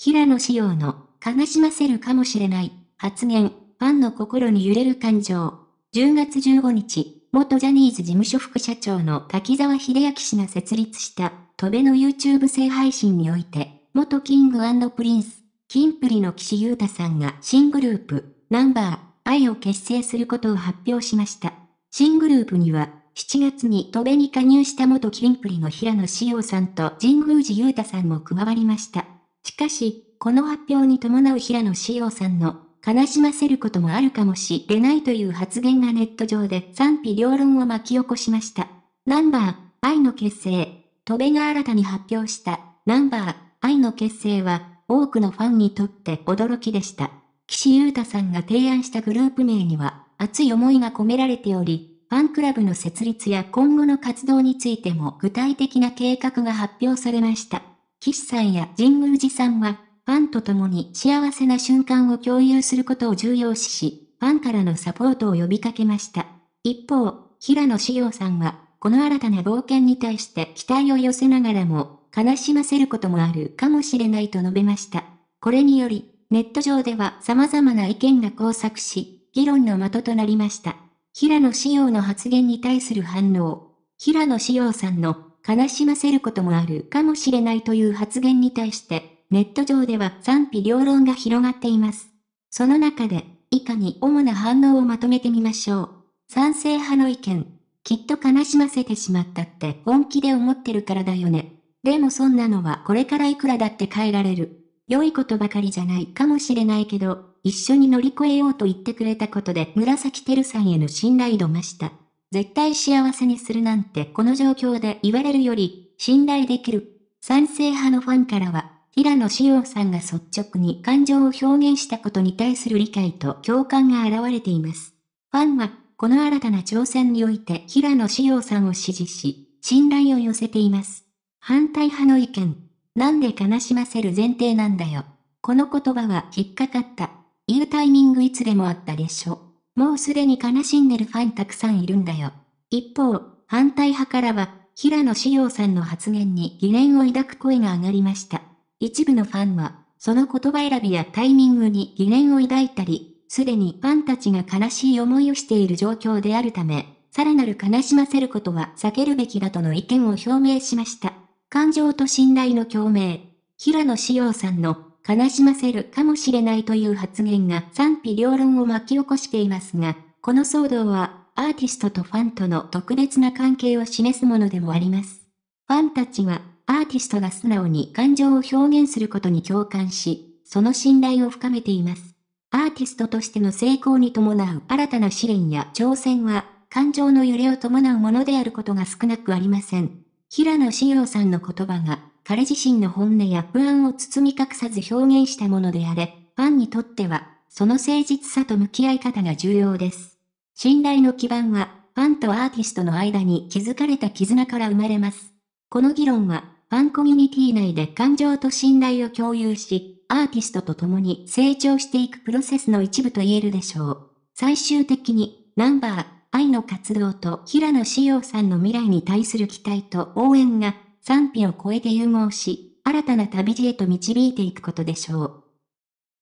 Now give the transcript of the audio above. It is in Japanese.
平野紫耀の悲しませるかもしれない発言、ファンの心に揺れる感情。10月15日、元ジャニーズ事務所副社長の滝沢秀明氏が設立した、戸辺の YouTube 制配信において、元 King & Prince、キンプリの岸優太さんが新グループ、 Number_i を結成することを発表しました。新グループには、7月に TOBE に加入した元キンプリの平野紫耀さんと神宮寺勇太さんも加わりました。しかし、この発表に伴う平野志陽さんの悲しませることもあるかもしれないという発言がネット上で賛否両論を巻き起こしました。ナンバー、愛の結成。戸辺が新たに発表したナンバー、愛の結成は多くのファンにとって驚きでした。岸優太さんが提案したグループ名には熱い思いが込められており、ファンクラブの設立や今後の活動についても具体的な計画が発表されました。岸さんや神宮寺さんは、ファンと共に幸せな瞬間を共有することを重要視し、ファンからのサポートを呼びかけました。一方、平野志陽さんは、この新たな冒険に対して期待を寄せながらも、悲しませることもあるかもしれないと述べました。これにより、ネット上では様々な意見が交錯し、議論の的となりました。平野志陽の発言に対する反応。平野志陽さんの悲しませることもあるかもしれないという発言に対して、ネット上では賛否両論が広がっています。その中で、以下に主な反応をまとめてみましょう。賛成派の意見。きっと悲しませてしまったって本気で思ってるからだよね。でもそんなのはこれからいくらだって変えられる。良いことばかりじゃないかもしれないけど、一緒に乗り越えようと言ってくれたことで紫てるさんへの信頼度増した。絶対幸せにするなんてこの状況で言われるより、信頼できる。賛成派のファンからは、平野志陽さんが率直に感情を表現したことに対する理解と共感が現れています。ファンは、この新たな挑戦において平野志陽さんを支持し、信頼を寄せています。反対派の意見。なんで悲しませる前提なんだよ。この言葉は引っかかった。言うタイミングいつでもあったでしょ。もうすでに悲しんでるファンたくさんいるんだよ。一方、反対派からは、平野志陽さんの発言に疑念を抱く声が上がりました。一部のファンは、その言葉選びやタイミングに疑念を抱いたり、すでにファンたちが悲しい思いをしている状況であるため、さらなる悲しませることは避けるべきだとの意見を表明しました。感情と信頼の共鳴。平野志陽さんの悲しませるかもしれないという発言が賛否両論を巻き起こしていますが、この騒動はアーティストとファンとの特別な関係を示すものでもあります。ファンたちはアーティストが素直に感情を表現することに共感し、その信頼を深めています。アーティストとしての成功に伴う新たな試練や挑戦は、感情の揺れを伴うものであることが少なくありません。平野志陽さんの言葉が、彼自身の本音や不安を包み隠さず表現したものであれ、ファンにとっては、その誠実さと向き合い方が重要です。信頼の基盤は、ファンとアーティストの間に築かれた絆から生まれます。この議論は、ファンコミュニティ内で感情と信頼を共有し、アーティストと共に成長していくプロセスの一部と言えるでしょう。最終的に、ナンバー、愛の活動と平野志陽さんの未来に対する期待と応援が賛否を超えて融合し、新たな旅路へと導いていくことでしょう。